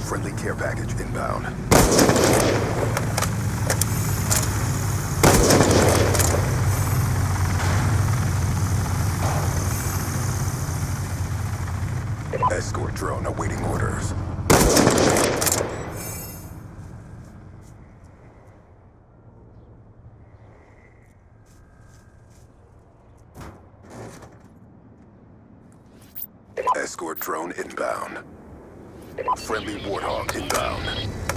Friendly care package inbound. Escort drone awaiting orders. Escort drone inbound. Friendly Warthog inbound.